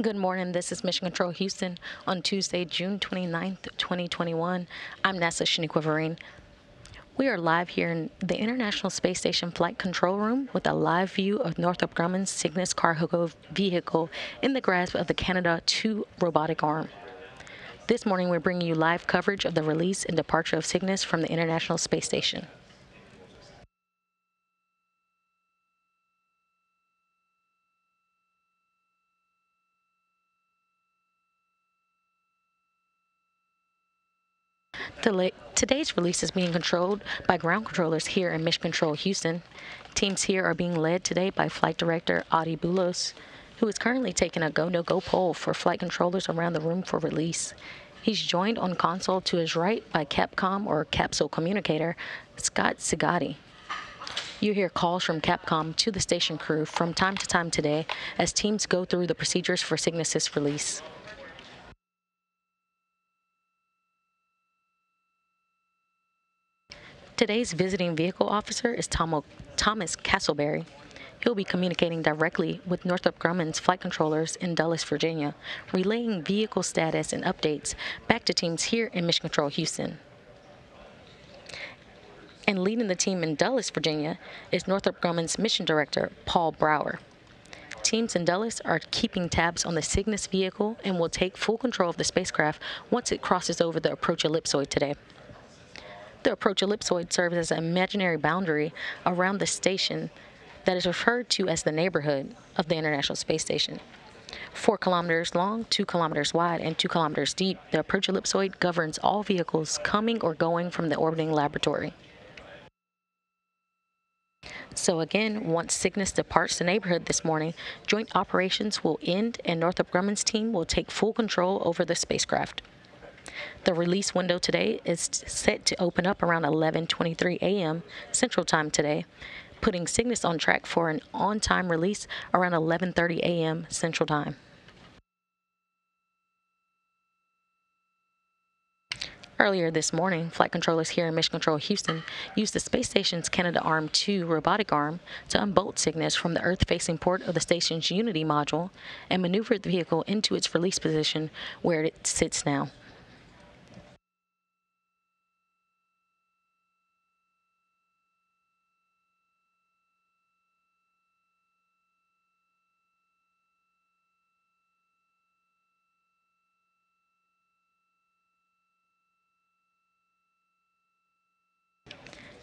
Good morning. This is Mission Control Houston on Tuesday, June 29th, 2021. I'm NASA Shaniqua Vereen. We are live here in the International Space Station Flight Control Room with a live view of Northrop Grumman's Cygnus cargo vehicle in the grasp of the Canada 2 robotic arm. This morning, we're bringing you live coverage of the release and departure of Cygnus from the International Space Station. Today's release is being controlled by ground controllers here in Mission Control Houston. Teams here are being led today by Flight Director Adi Boulos, who is currently taking a go-no-go poll for flight controllers around the room for release. He's joined on console to his right by Capcom or Capsule Communicator Scott Sigati. You hear calls from Capcom to the station crew from time to time today as teams go through the procedures for Cygnus's release. Today's visiting vehicle officer is Thomas Castleberry. He'll be communicating directly with Northrop Grumman's flight controllers in Dulles, Virginia, relaying vehicle status and updates back to teams here in Mission Control Houston. And leading the team in Dulles, Virginia, is Northrop Grumman's mission director, Paul Brower. Teams in Dulles are keeping tabs on the Cygnus vehicle and will take full control of the spacecraft once it crosses over the approach ellipsoid today. The approach ellipsoid serves as an imaginary boundary around the station that is referred to as the neighborhood of the International Space Station. Four kilometers long, two kilometers wide, and two kilometers deep, the approach ellipsoid governs all vehicles coming or going from the orbiting laboratory. So again, once Cygnus departs the neighborhood this morning, joint operations will end and Northrop Grumman's team will take full control over the spacecraft. The release window today is set to open up around 11:23 a.m. Central Time today, putting Cygnus on track for an on-time release around 11:30 a.m. Central Time. Earlier this morning, flight controllers here in Mission Control Houston used the space station's Canadarm2 robotic arm to unbolt Cygnus from the Earth-facing port of the station's Unity module and maneuvered the vehicle into its release position where it sits now.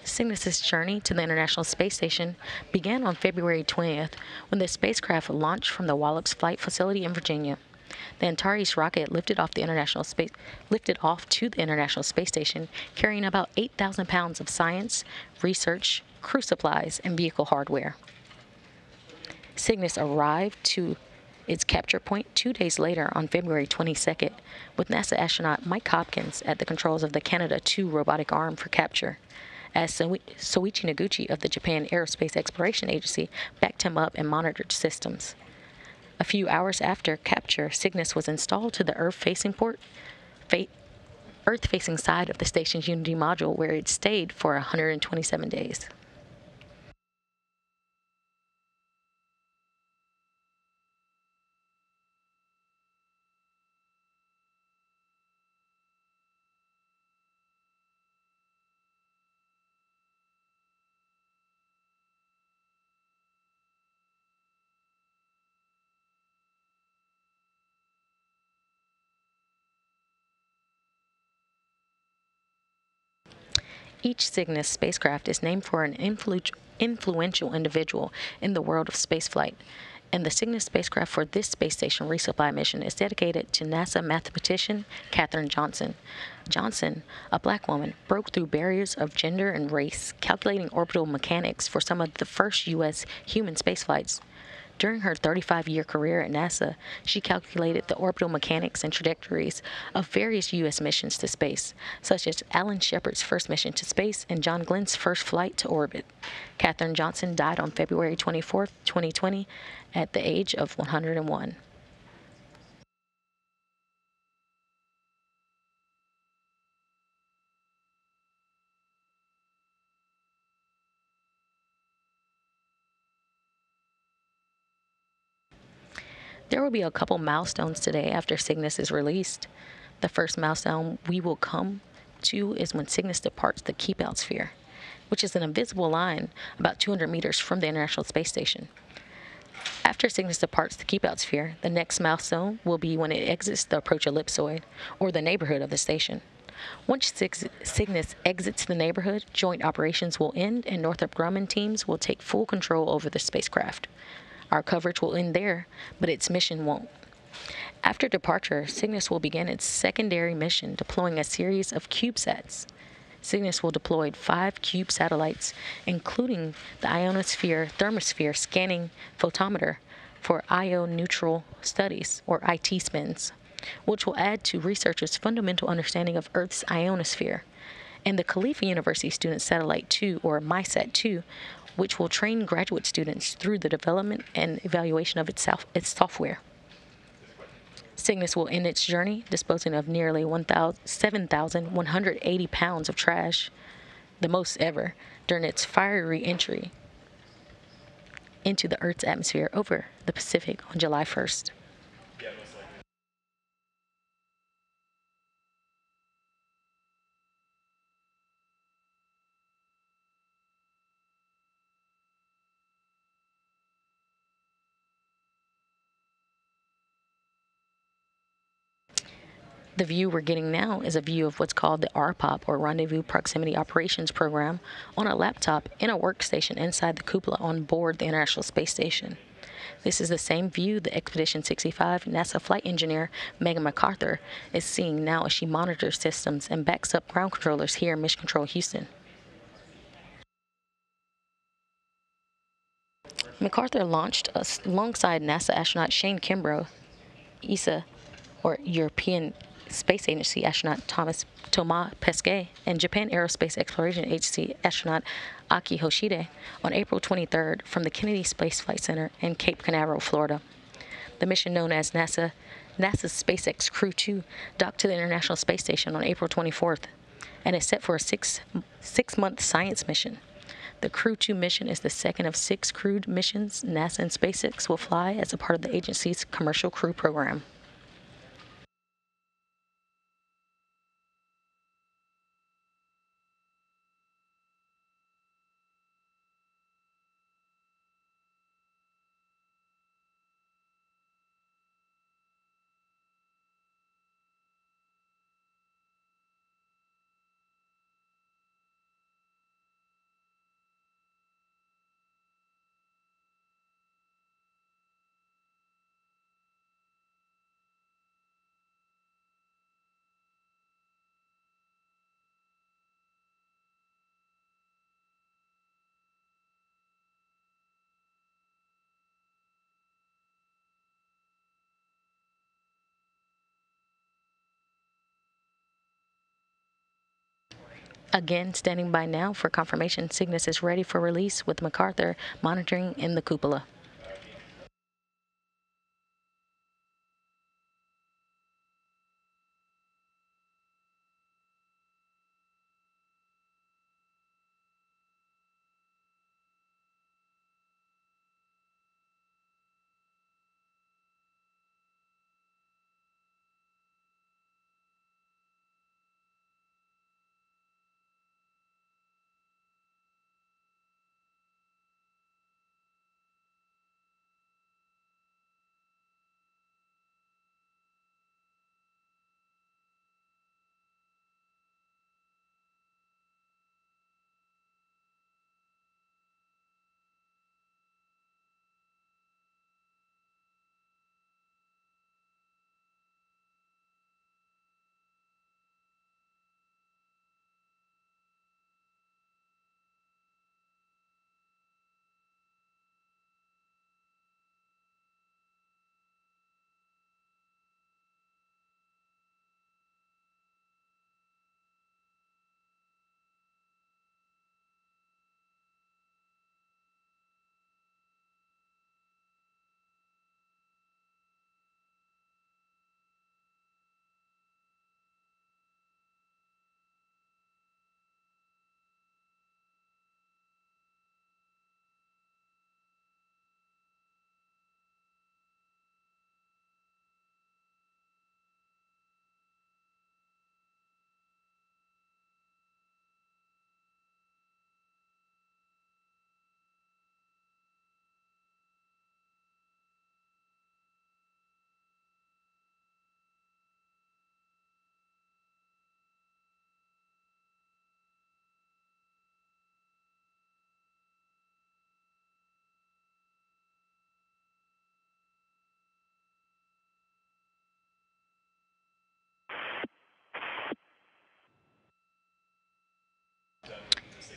Cygnus's journey to the International Space Station began on February 20th when the spacecraft launched from the Wallops Flight Facility in Virginia. The Antares rocket lifted off the International Space lifted off to the International Space Station carrying about 8,000 pounds of science, research, crew supplies, and vehicle hardware. Cygnus arrived to its capture point two days later on February 22nd, with NASA astronaut Mike Hopkins at the controls of the Canada-2 robotic arm for capture as Soichi Noguchi of the Japan Aerospace Exploration Agency backed him up and monitored systems. A few hours after capture, Cygnus was installed to the Earth-facing port, fa- Earth-facing side of the station's Unity module, where it stayed for 127 days. Each Cygnus spacecraft is named for an influ- influential individual in the world of spaceflight, and the Cygnus spacecraft for this space station resupply mission is dedicated to NASA mathematician Katherine Johnson. Johnson, a black woman, broke through barriers of gender and race, calculating orbital mechanics for some of the first U.S. human spaceflights. During her 35 year career at NASA, she calculated the orbital mechanics and trajectories of various U.S. missions to space, such as Alan Shepard's first mission to space and John Glenn's first flight to orbit. Katherine Johnson died on February 24, 2020, at the age of 101. There will be a couple milestones today after Cygnus is released. The first milestone we will come to is when Cygnus departs the Keep Out sphere, which is an invisible line about 200 meters from the International Space Station. After Cygnus departs the Keep Out sphere, the next milestone will be when it exits the approach ellipsoid, or the neighborhood of the station. Once Cygnus exits the neighborhood, joint operations will end and Northrop Grumman teams will take full control over the spacecraft. Our coverage will end there, but its mission won't. After departure, Cygnus will begin its secondary mission, deploying a series of CubeSats. Cygnus will deploy five cube satellites, including the ionosphere thermosphere scanning photometer for iononeutral studies, or IT-SPINS, which will add to researchers' fundamental understanding of Earth's ionosphere, and the Khalifa University Student Satellite 2, or MISAT 2, which will train graduate students through the development and evaluation of itself, its software. Cygnus will end its journey disposing of nearly 7,180 pounds of trash, the most ever, during its fiery entry into the Earth's atmosphere over the Pacific on July 1st. The view we're getting now is a view of what's called the RPOP, or Rendezvous Proximity Operations Program, on a laptop in a workstation inside the cupola on board the International Space Station. This is the same view the Expedition 65 NASA flight engineer Megan McArthur is seeing now as she monitors systems and backs up ground controllers here in Mission Control Houston. McArthur launched alongside NASA astronaut Shane Kimbrough, ESA, or European Space Agency astronaut Thomas Thomas Pesquet and Japan Aerospace Exploration Agency astronaut Aki Hoshide on April 23rd from the Kennedy Space Flight Center in Cape Canaveral, Florida. The mission known as NASA NASA's SpaceX Crew 2 docked to the International Space Station on April 24th and is set for a six, six month science mission. The Crew 2 mission is the second of six crewed missions NASA and SpaceX will fly as a part of the agency's commercial crew program. Again, standing by now for confirmation Cygnus is ready for release with McArthur monitoring in the cupola.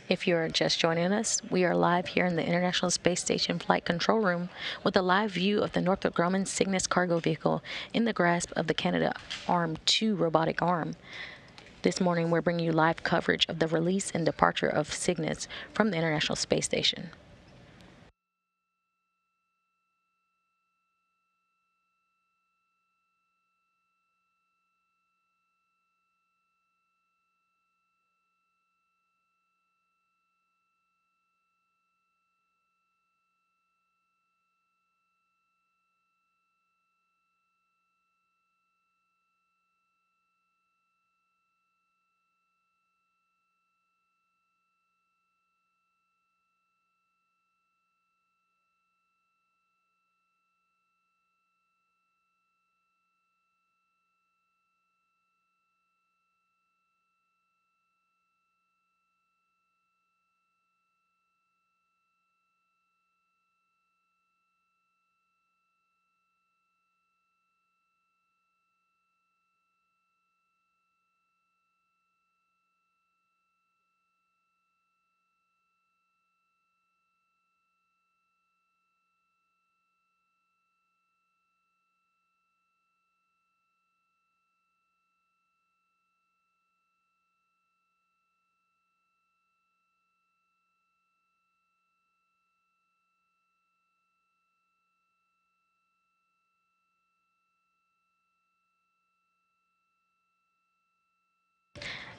If you are just joining us, we are live here in the International Space Station Flight Control Room with a live view of the Northrop Grumman Cygnus cargo vehicle in the grasp of the Canada Arm 2 robotic arm. This morning, we're bringing you live coverage of the release and departure of Cygnus from the International Space Station.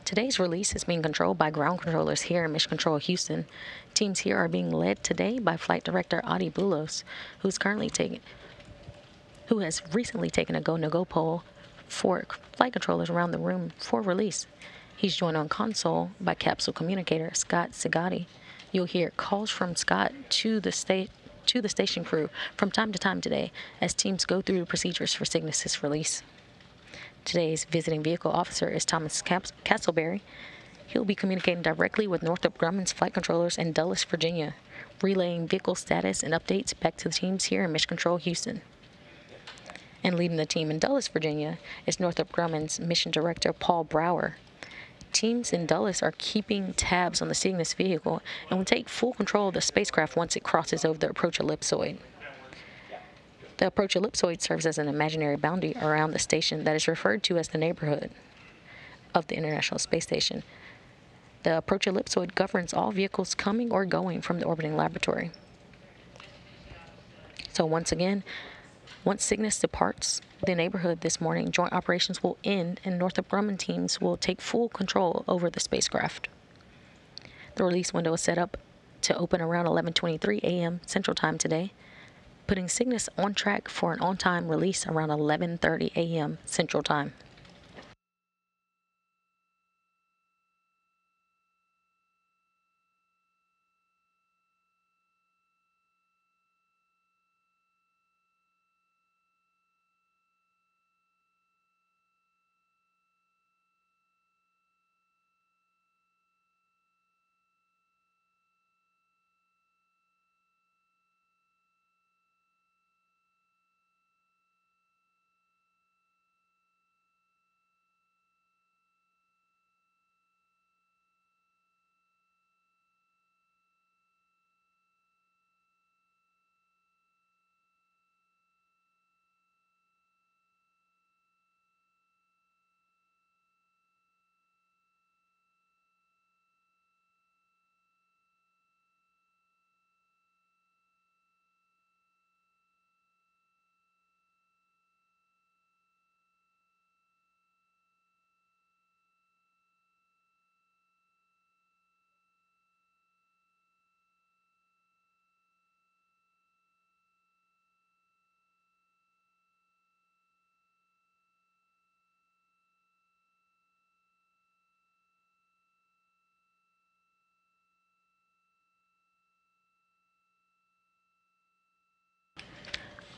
Today's release is being controlled by ground controllers here in Mission Control Houston. Teams here are being led today by Flight Director Adi Boulos, who's currently taking who has recently taken a go no go poll for flight controllers around the room for release. He's joined on console by capsule communicator Scott Sigati. You'll hear calls from Scott to the state to the station crew from time to time today as teams go through the procedures for Cygnus's release. Today's visiting vehicle officer is Thomas Castleberry. He'll be communicating directly with Northrop Grumman's flight controllers in Dulles, Virginia, relaying vehicle status and updates back to the teams here in Mission Control Houston. And leading the team in Dulles, Virginia, is Northrop Grumman's mission director Paul Brower. Teams in Dulles are keeping tabs on the Cygnus vehicle and will take full control of the spacecraft once it crosses over the approach ellipsoid. The approach ellipsoid serves as an imaginary boundary around the station that is referred to as the neighborhood of the International Space Station. The approach ellipsoid governs all vehicles coming or going from the orbiting laboratory. So once again, once Cygnus departs the neighborhood this morning, joint operations will end and Northrop Grumman teams will take full control over the spacecraft. The release window is set up to open around 11:23 a.m. Central Time today putting Cygnus on track for an on-time release around 11:30 a.m. Central Time.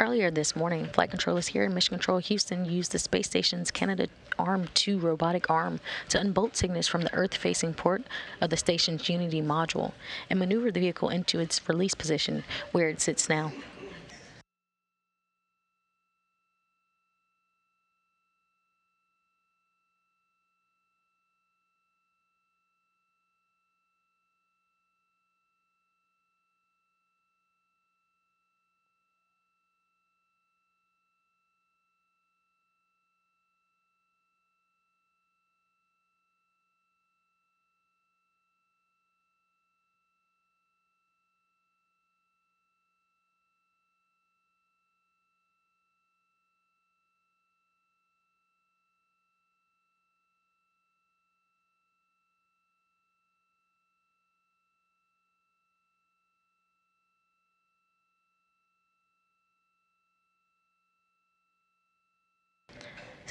Earlier this morning, flight controllers here in Mission Control Houston used the space station's Canada Arm 2 robotic arm to unbolt Cygnus from the Earth facing port of the station's Unity module and maneuver the vehicle into its release position where it sits now.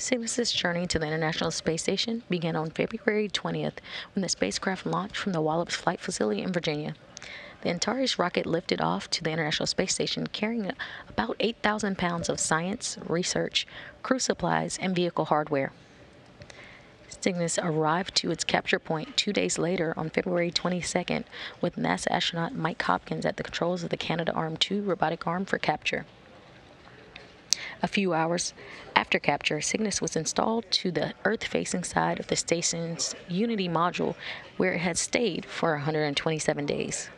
Cygnus' journey to the International Space Station began on February 20th when the spacecraft launched from the Wallops Flight Facility in Virginia. The Antares rocket lifted off to the International Space Station carrying about 8,000 pounds of science, research, crew supplies, and vehicle hardware. Cygnus arrived to its capture point two days later on February 22nd with NASA astronaut Mike Hopkins at the controls of the Canadarm2 robotic arm for capture. A few hours after capture, Cygnus was installed to the Earth facing side of the station's Unity module, where it had stayed for 127 days.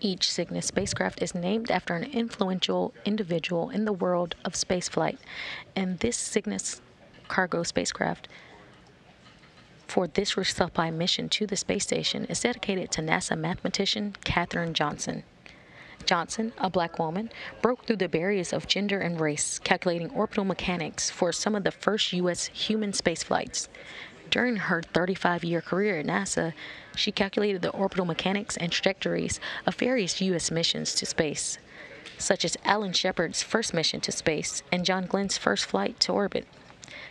Each Cygnus spacecraft is named after an influential individual in the world of spaceflight, and this Cygnus cargo spacecraft for this resupply mission to the space station is dedicated to NASA mathematician Katherine Johnson. Johnson, a black woman, broke through the barriers of gender and race, calculating orbital mechanics for some of the first U.S. human spaceflights. During her 35 year career at NASA, she calculated the orbital mechanics and trajectories of various U.S. missions to space, such as Alan Shepard's first mission to space and John Glenn's first flight to orbit.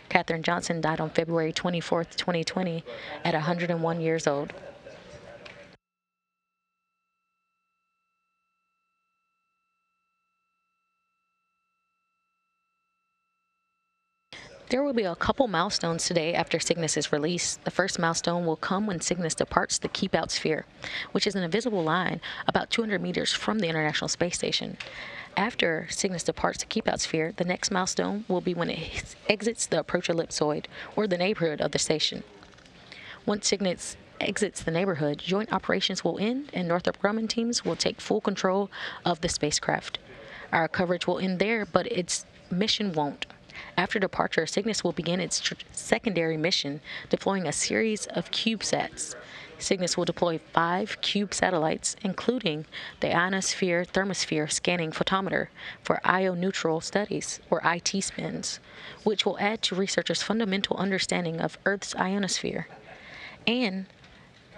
Katherine Johnson died on February 24, 2020, at 101 years old. There will be a couple milestones today after Cygnus's release. The first milestone will come when Cygnus departs the Keep Out Sphere, which is an invisible line about 200 meters from the International Space Station. After Cygnus departs the Keep Out Sphere, the next milestone will be when it exits the approach ellipsoid, or the neighborhood of the station. Once Cygnus exits the neighborhood, joint operations will end and Northrop Grumman teams will take full control of the spacecraft. Our coverage will end there, but its mission won't. After departure, Cygnus will begin its tr- secondary mission, deploying a series of CubeSats. Cygnus will deploy five cube satellites, including the Ionosphere Thermosphere Scanning Photometer for iononeutral studies, or IT-SPINS, which will add to researchers' fundamental understanding of Earth's ionosphere. And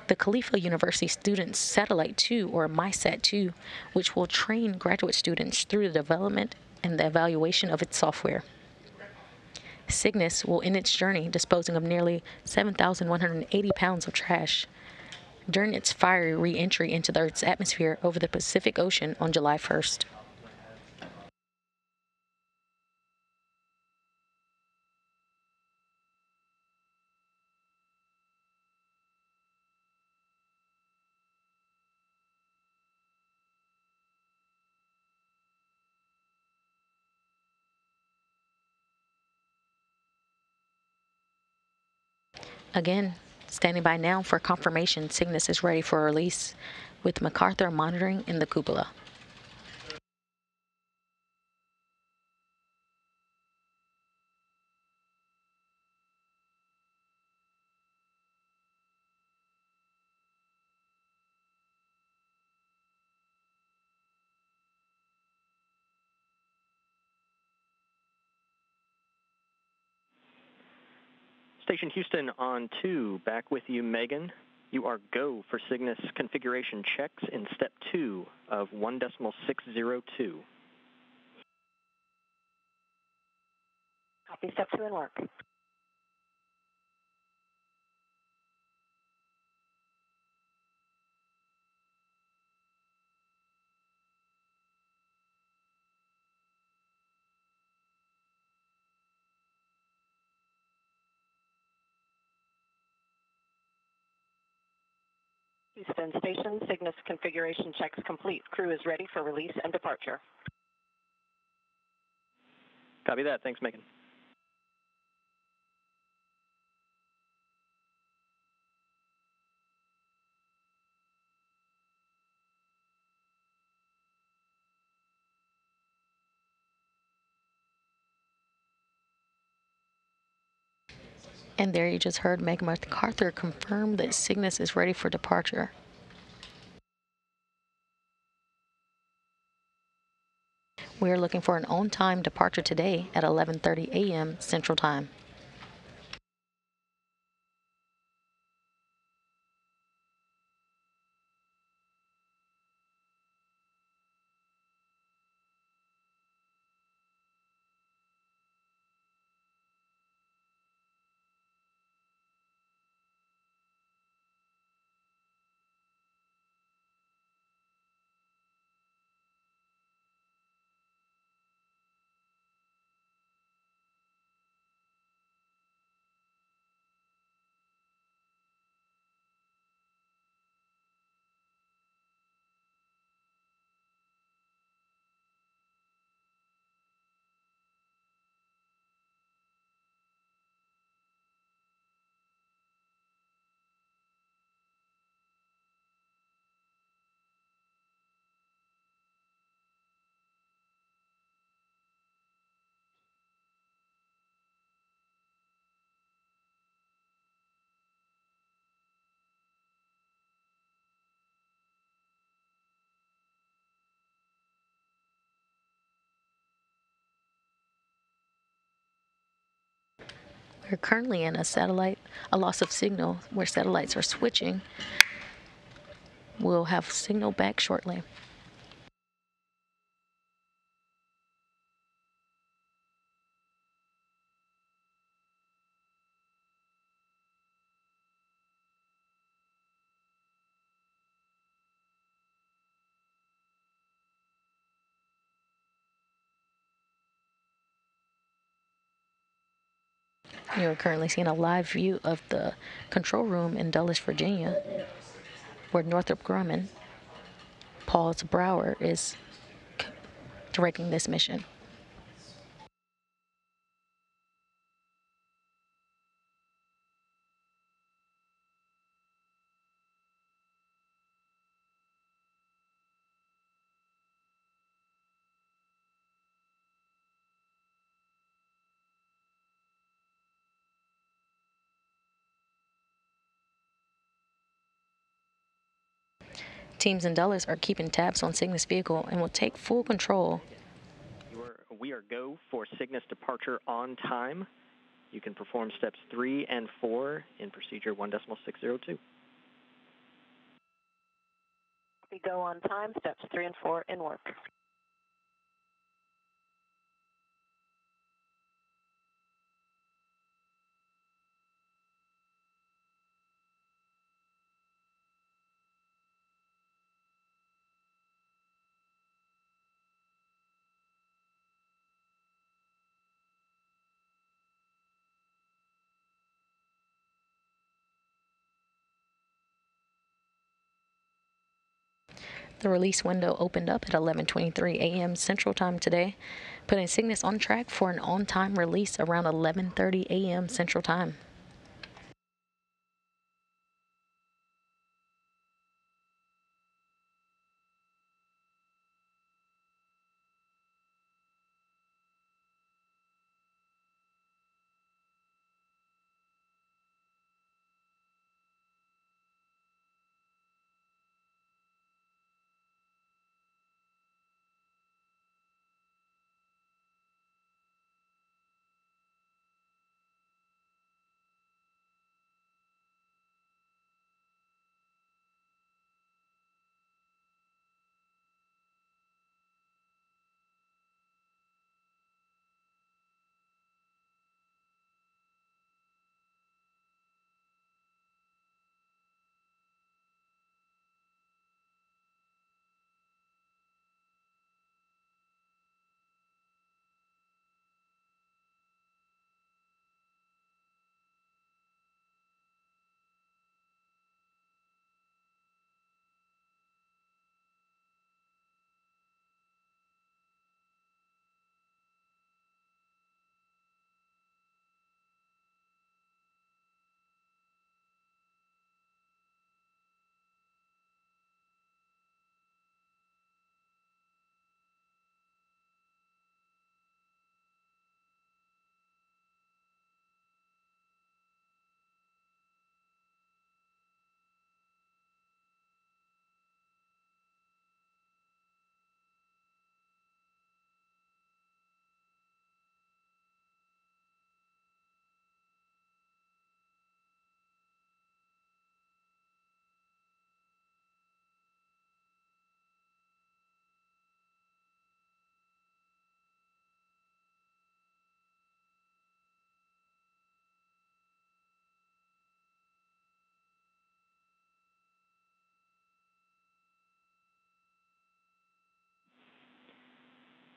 the Khalifa University Students Satellite 2, or MySat 2, which will train graduate students through the development and the evaluation of its software. Cygnus will end its journey disposing of nearly 7,180 pounds of trash during its fiery re entry into the Earth's atmosphere over the Pacific Ocean on July 1st. Again, standing by now for confirmation Cygnus is ready for release, with McArthur monitoring in the cupola. Station Houston on 2, back with you, Megan. You are go for Cygnus configuration checks in step 2 of 1.602. Copy step 2 and work. Houston Station, Cygnus configuration checks complete. Crew is ready for release and departure. Copy that. Thanks, Megan. And there you just heard Meg McArthur confirm that Cygnus is ready for departure. We are looking for an on-time departure today at 11:30 a.m. Central Time. We're currently in a satellite, a loss of signal where satellites are switching. We'll have signal back shortly. You're currently seeing a live view of the control room in Dulles, Virginia, where Northrop Grumman, Paul's Brower, is directing this mission. Teams in Dulles are keeping tabs on Cygnus vehicle and will take full control. We are go for Cygnus departure on time. You can perform steps three and four in procedure one decimal six zero two. We go on time. Steps three and four in work. The release window opened up at 11:23 a.m. Central Time today, putting Cygnus on track for an on-time release around 11:30 a.m. Central Time.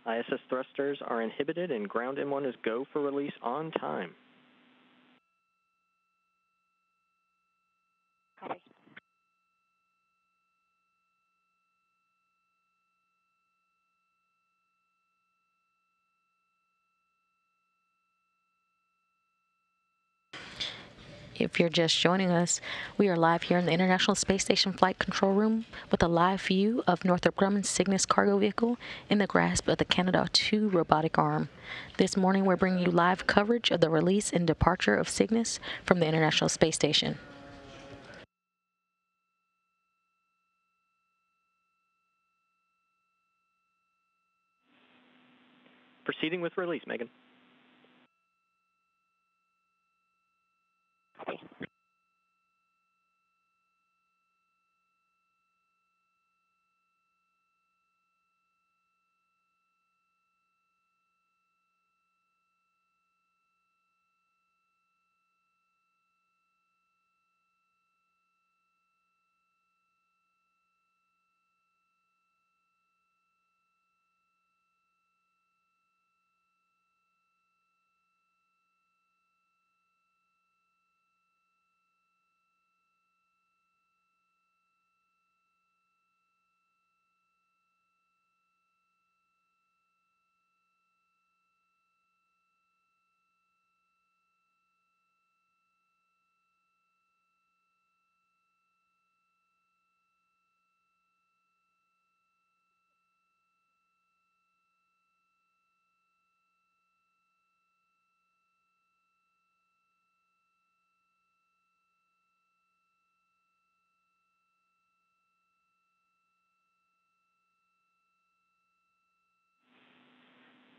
ISS thrusters are inhibited and ground M1 is go for release on time. Copy. If you're just joining us, we are live here in the International Space Station Flight Control Room with a live view of Northrop Grumman's Cygnus cargo vehicle in the grasp of the Canadarm2 robotic arm. This morning, we're bringing you live coverage of the release and departure of Cygnus from the International Space Station. Proceeding with release, Megan. Copy.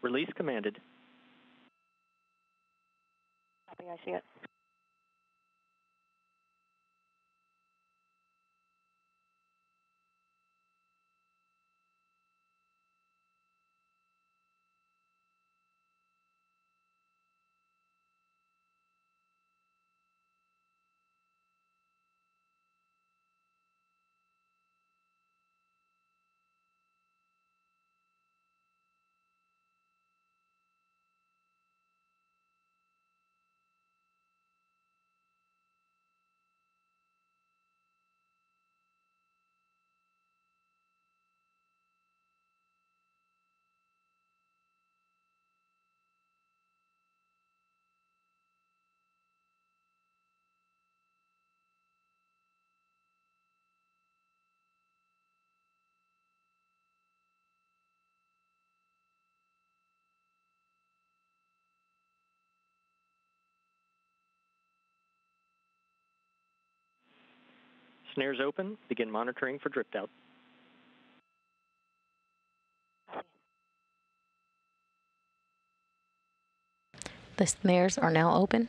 Release commanded. Copy, I see it. Snares open. Begin monitoring for drift out. The snares are now open.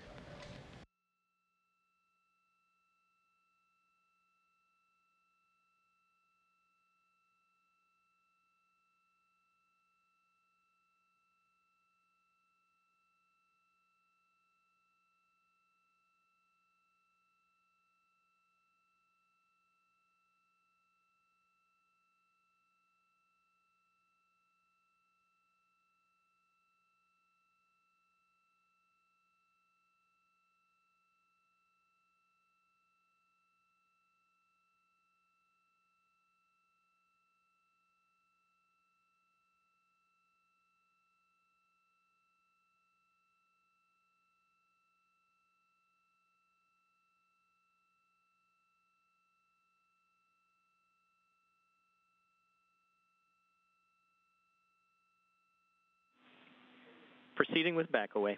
Proceeding with back away.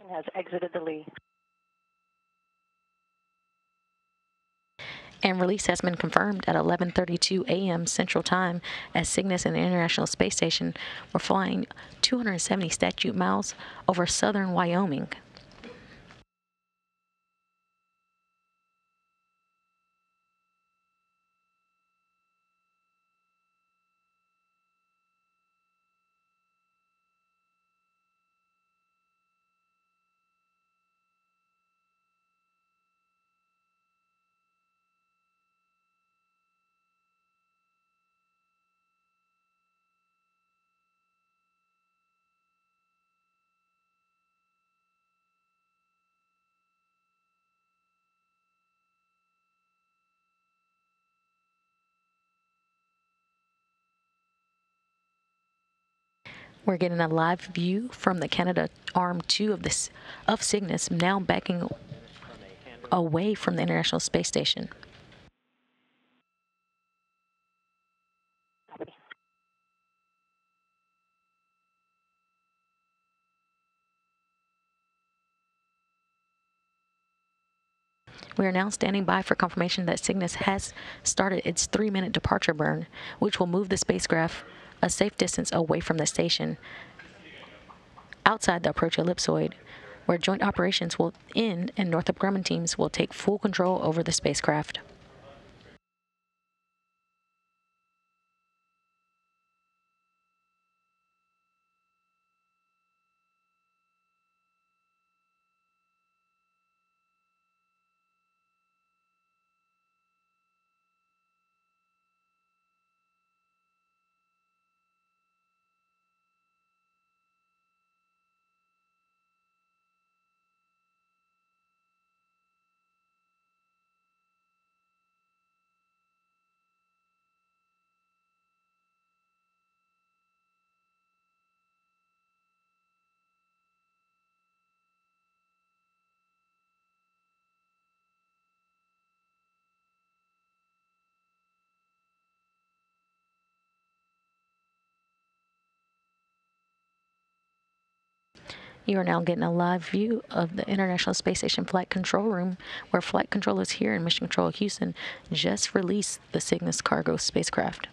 And has exited the LEE. And release has been confirmed at 11:32 a.m. Central Time as Cygnus and the International Space Station were flying 270 statute miles over southern Wyoming. We're getting a live view from the Canada Arm 2 of this of Cygnus now backing away from the International Space Station. We are now standing by for confirmation that Cygnus has started its three minute departure burn, which will move the spacecraft a safe distance away from the station outside the approach ellipsoid, where joint operations will end and Northrop Grumman teams will take full control over the spacecraft. You are now getting a live view of the International Space Station Flight Control Room, where flight controllers here in Mission Control Houston just released the Cygnus cargo spacecraft.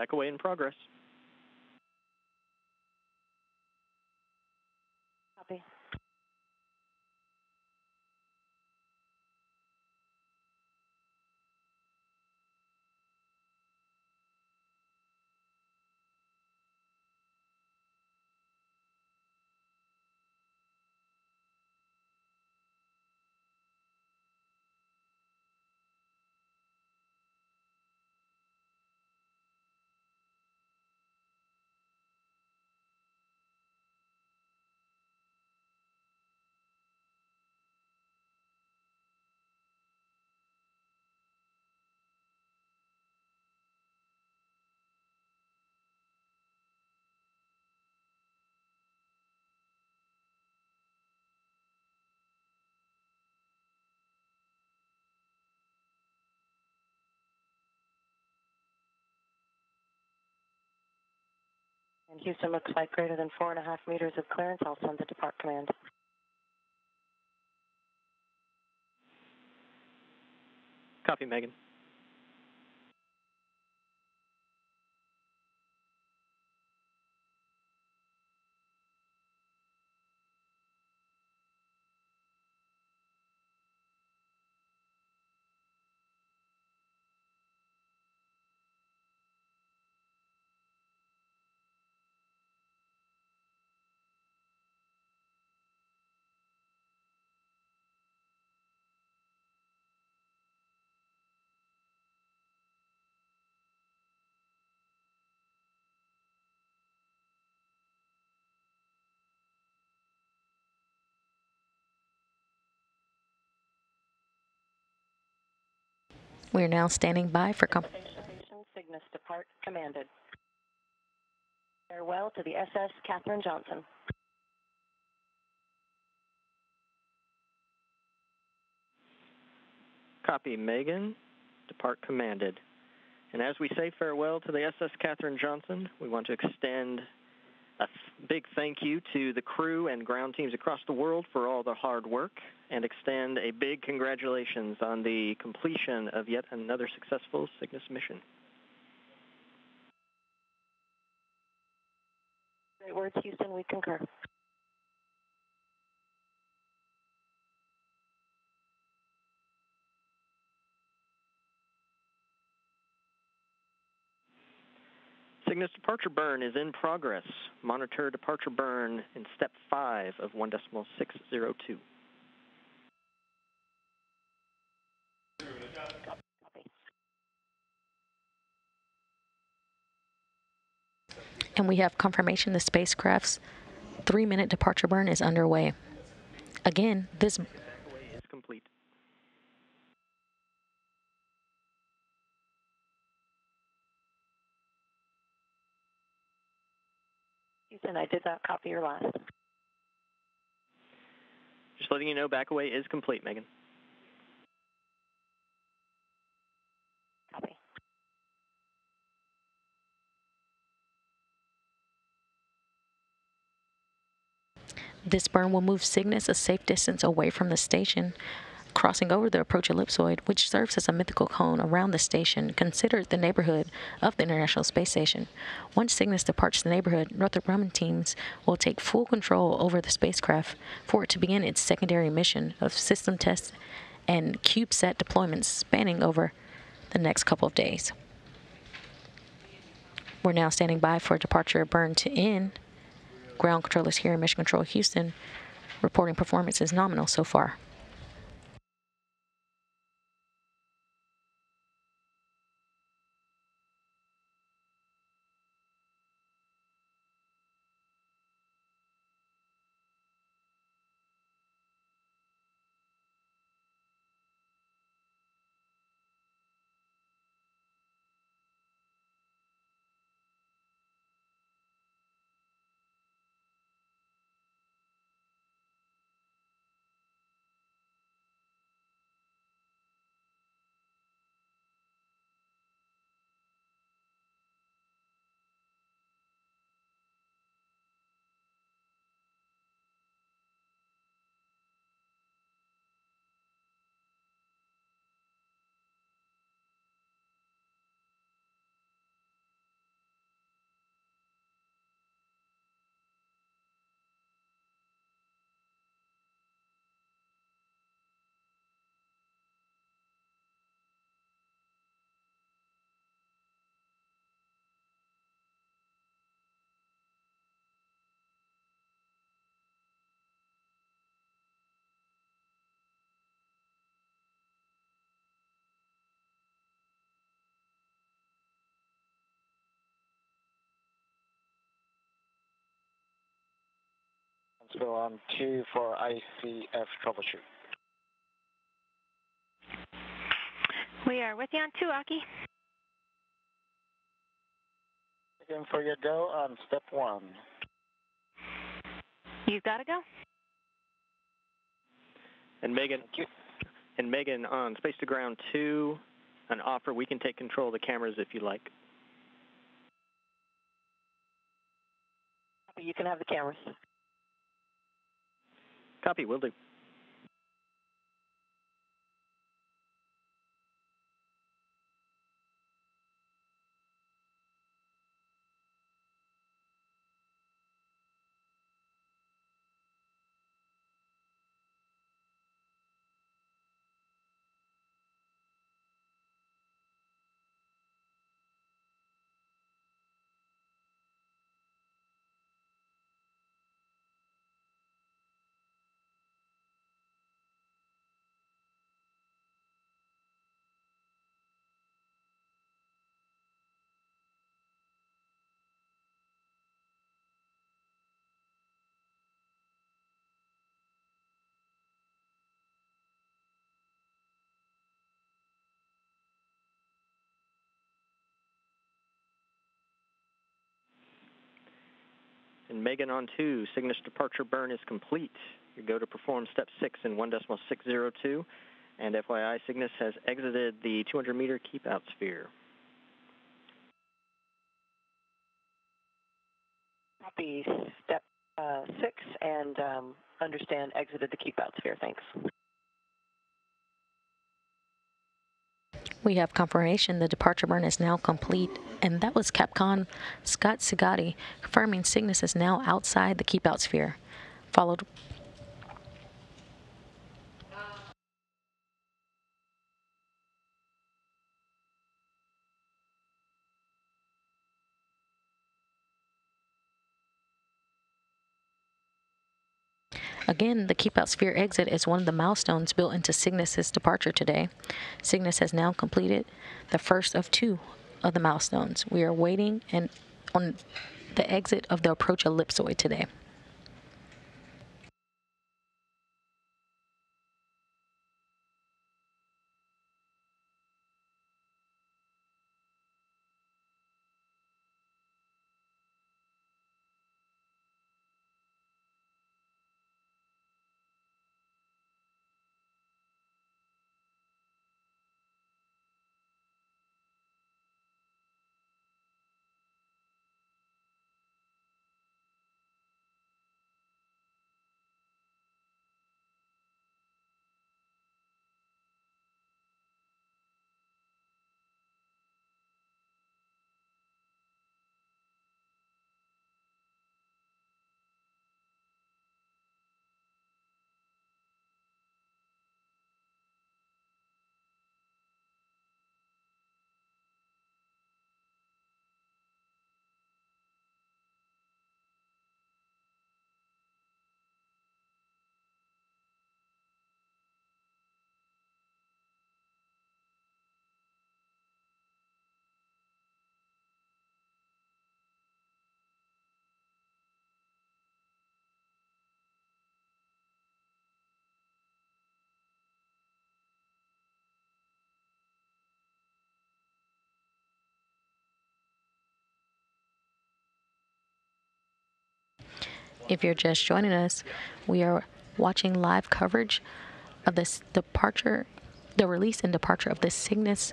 Back away in progress. Houston looks like greater than four and a half meters of clearance. I'll send the depart command. Copy, Megan. We are now standing by for com- Station Cygnus depart commanded. Farewell to the SS Katherine Johnson. Copy, Megan. Depart commanded. And as we say farewell to the SS Katherine Johnson, we want to extend a big thank you to the crew and ground teams across the world for all the hard work and extend a big congratulations on the completion of yet another successful Cygnus mission. Great words, Houston. We concur. Cygnus departure burn is in progress. Monitor departure burn in step 5 of 1 And we have confirmation the spacecraft's three minute departure burn is underway. Again, this Away is complete. Houston, I did not copy your last. Just letting you know, back away is complete, Megan. Copy. This burn will move Cygnus a safe distance away from the station, crossing over the approach ellipsoid, which serves as a mythical cone around the station, considered the neighborhood of the International Space Station. Once Cygnus departs the neighborhood, Northrop Grumman teams will take full control over the spacecraft for it to begin its secondary mission of system tests and CubeSat deployments spanning over the next couple of days. We're now standing by for departure burn to end ground controllers here in Mission Control Houston reporting performance is nominal so far. Let's go on two for ICF troubleshoot. We are with you on two, Aki. Looking for your go on step one. You've got to go. And Megan, and Megan, on space to ground two, an offer. We can take control of the cameras if you like. You can have the cameras. Copy, will do. Megan on two, Cygnus departure burn is complete. You go to perform step six in one decimal six zero two, and FYI, Cygnus has exited the 200 meter keep out sphere. Copy step uh, six and um, understand exited the keep out sphere. Thanks. We have confirmation the departure burn is now complete, and that was Capcom Scott Sigati confirming Cygnus is now outside the keep out sphere, followed Again, the Keep Out Sphere exit is one of the milestones built into Cygnus's departure today. Cygnus has now completed the first of two of the milestones. We are waiting and on the exit of the approach ellipsoid today. If you're just joining us, we are watching live coverage of this departure, the release and departure of the Cygnus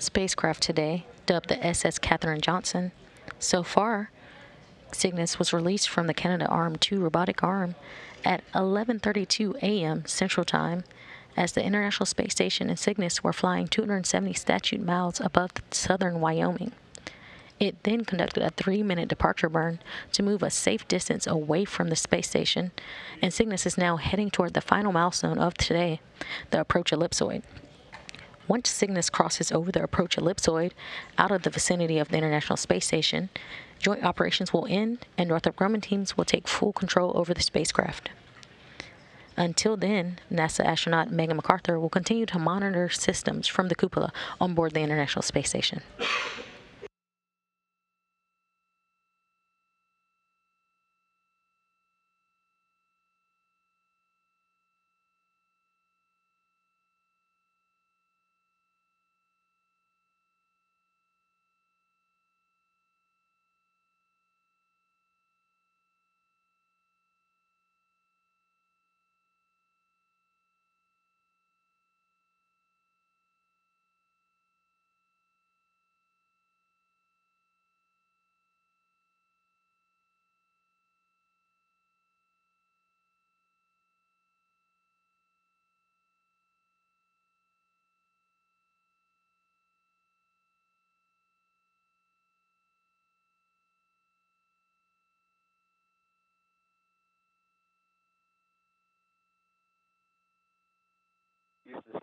spacecraft today, dubbed the SS Katherine Johnson. So far, Cygnus was released from the Canadarm2 robotic arm at 11:32 a.m. Central Time as the International Space Station and Cygnus were flying 270 statute miles above southern Wyoming. It then conducted a three minute departure burn to move a safe distance away from the space station, and Cygnus is now heading toward the final milestone of today, the approach ellipsoid. Once Cygnus crosses over the approach ellipsoid out of the vicinity of the International Space Station, joint operations will end and Northrop Grumman teams will take full control over the spacecraft. Until then, NASA astronaut Megan McArthur will continue to monitor systems from the cupola on board the International Space Station.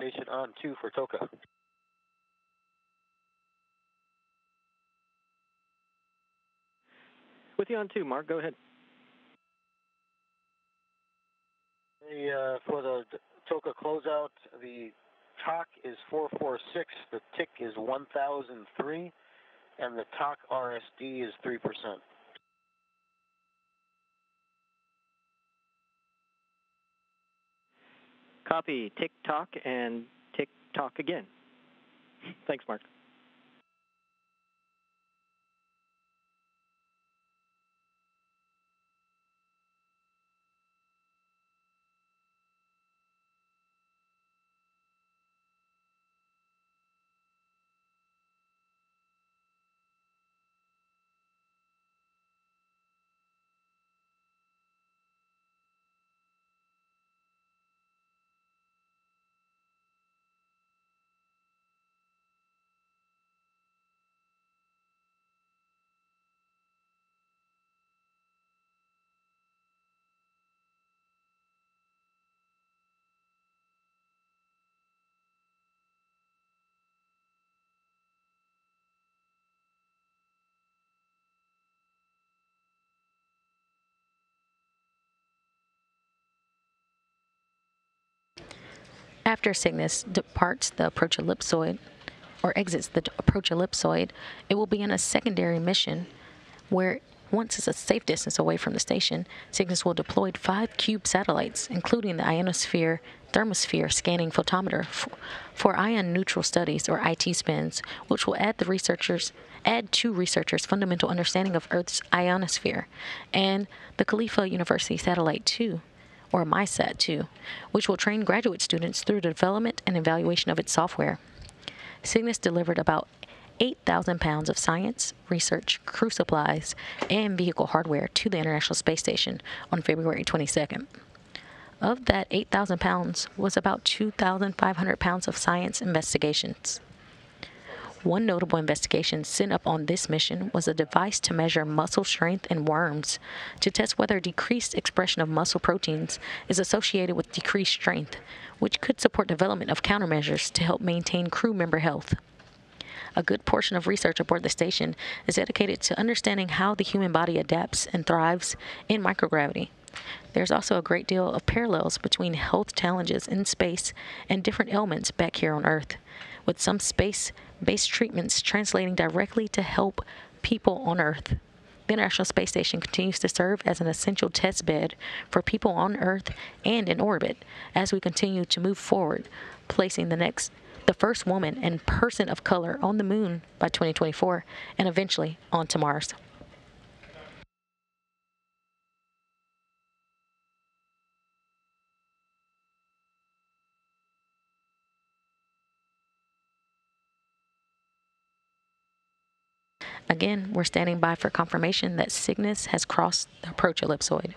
Houston on two for TOCA. With you on two, Mark. Go ahead. The, uh, for the d- TOCA closeout, the TOC is 446, the tick is 1003, and the TOC RSD is 3%. Copy. Tick tock and tick tock again. Thanks, Mark. After Cygnus departs the approach ellipsoid or exits the approach ellipsoid, it will be begin a secondary mission where Once it's a safe distance away from the station, Cygnus will deploy five cube satellites, including the ionosphere thermosphere scanning photometer for ion neutral studies or IT spins, which will add the researchers add to researchers fundamental understanding of Earth's ionosphere, and the Khalifa University Satellite 2 or MySat 2, which will train graduate students through the development and evaluation of its software. Cygnus delivered about 8,000 pounds of science, research, crew supplies, and vehicle hardware to the International Space Station on February 22nd. Of that 8,000 pounds was about 2,500 pounds of science investigations. One notable investigation sent up on this mission was a device to measure muscle strength in worms to test whether decreased expression of muscle proteins is associated with decreased strength, which could support development of countermeasures to help maintain crew member health. A good portion of research aboard the station is dedicated to understanding how the human body adapts and thrives in microgravity. There's also a great deal of parallels between health challenges in space and different ailments back here on Earth, with some space based treatments translating directly to help people on Earth. The International Space Station continues to serve as an essential test bed for people on Earth and in orbit as we continue to move forward, placing the next the first woman and person of color on the moon by 2024 and eventually onto Mars. Again, we're standing by for confirmation that Cygnus has crossed the approach ellipsoid.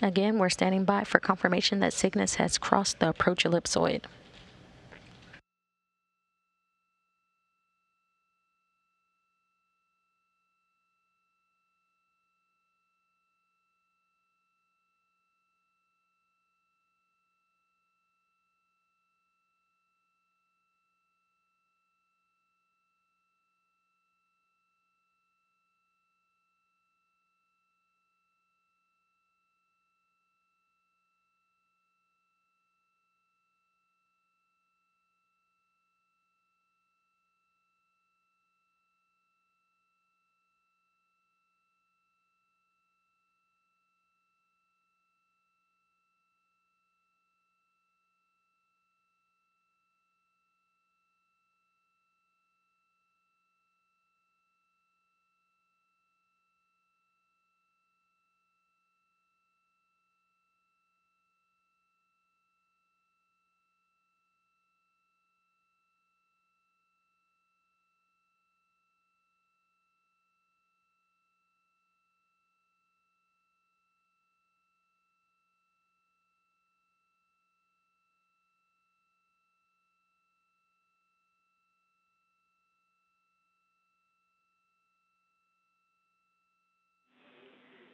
Again, we're standing by for confirmation that Cygnus has crossed the approach ellipsoid.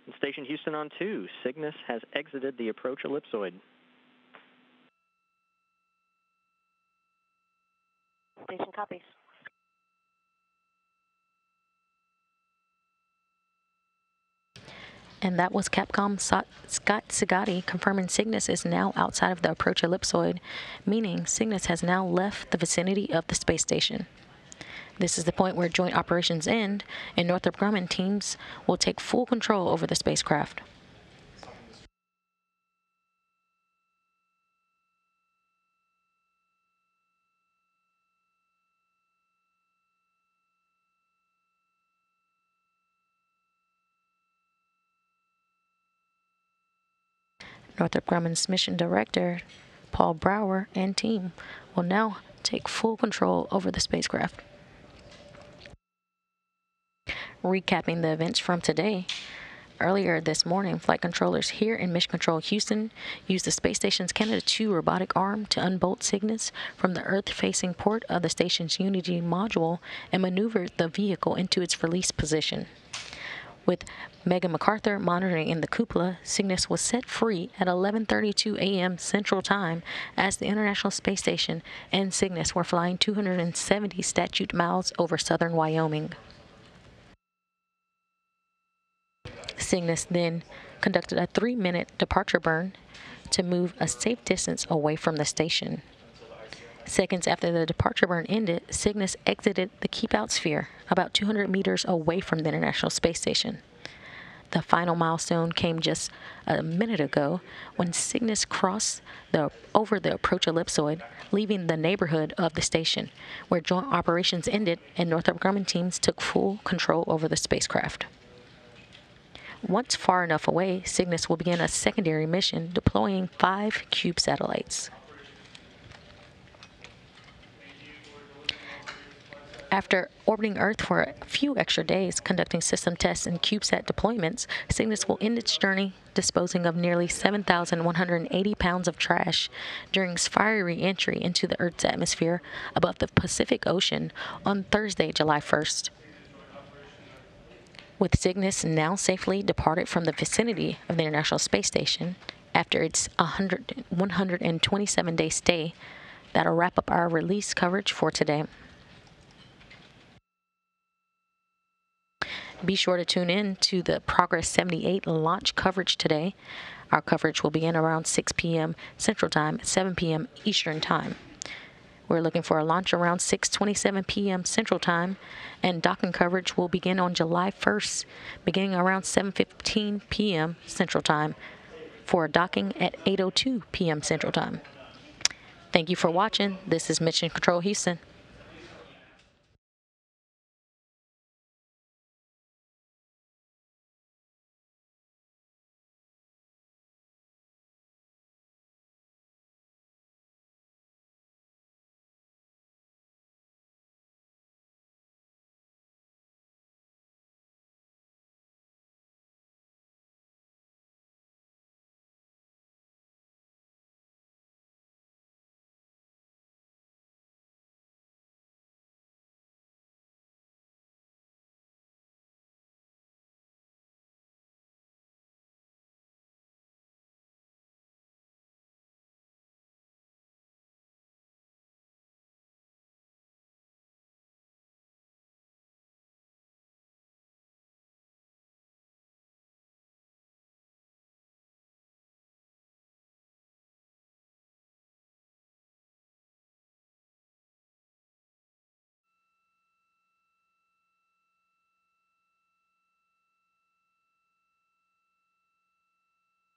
And Station Houston on 2, Cygnus has exited the approach ellipsoid. Station copies. And that was Capcom Scott Sigati confirming Cygnus is now outside of the approach ellipsoid, meaning Cygnus has now left the vicinity of the space station. This is the point where joint operations end, and Northrop Grumman teams will take full control over the spacecraft. Northrop Grumman's mission director, Paul Brower, and team will now take full control over the spacecraft. Recapping the events from today, earlier this morning, flight controllers here in Mission Control Houston used the space station's Canada 2 robotic arm to unbolt Cygnus from the Earth facing port of the station's Unity module and maneuvered the vehicle into its release position. With Megan McArthur monitoring in the cupola, Cygnus was set free at 11:32 a.m. Central Time as the International Space Station and Cygnus were flying 270 statute miles over southern Wyoming. Cygnus then conducted a three-minute departure burn to move a safe distance away from the station. Seconds after the departure burn ended, Cygnus exited the keep out sphere about 200 meters away from the International Space Station. The final milestone came just a minute ago when Cygnus crossed the, over the approach ellipsoid, leaving the neighborhood of the station, where joint operations ended and Northrop Grumman teams took full control over the spacecraft. Once far enough away, Cygnus will begin a secondary mission deploying five Cube satellites. After orbiting Earth for a few extra days, conducting system tests and CubeSat deployments, Cygnus will end its journey disposing of nearly 7,180 pounds of trash during its fiery entry into the Earth's atmosphere above the Pacific Ocean on Thursday, July 1st. With Cygnus now safely departed from the vicinity of the International Space Station after its 100, 127 day stay, that'll wrap up our release coverage for today. Be sure to tune in to the Progress 78 launch coverage today. Our coverage will begin around 6 p.m. Central Time, 7 p.m. Eastern Time. We're looking for a launch around 6:27 p.m. Central Time, and docking coverage will begin on July 1st, beginning around 7:15 p.m. Central Time, for a docking at 8:02 p.m. Central Time. Thank you for watching. This is Mission Control Houston.